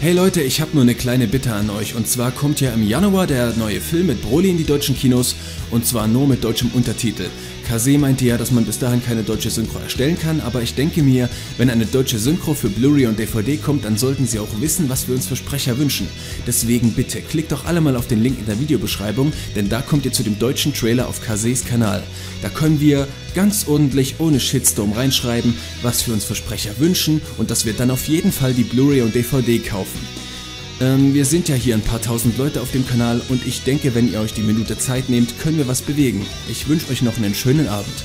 Hey Leute, ich habe nur eine kleine Bitte an euch. Und zwar kommt ja im Januar der neue Film mit Broly in die deutschen Kinos. Und zwar nur mit deutschem Untertitel. Kase meinte ja, dass man bis dahin keine deutsche Synchro erstellen kann, aber ich denke mir, wenn eine deutsche Synchro für Blu-ray und DVD kommt, dann sollten sie auch wissen, was wir uns für Sprecher wünschen. Deswegen bitte, klickt doch alle mal auf den Link in der Videobeschreibung, denn da kommt ihr zu dem deutschen Trailer auf Kases Kanal. Da können wir ganz ordentlich ohne Shitstorm reinschreiben, was wir uns für Sprecher wünschen und dass wir dann auf jeden Fall die Blu-ray und DVD kaufen. Ähm, wir sind ja hier ein paar tausend Leute auf dem Kanal und ich denke, wenn ihr euch die Minute Zeit nehmt, können wir was bewegen. Ich wünsche euch noch einen schönen Abend.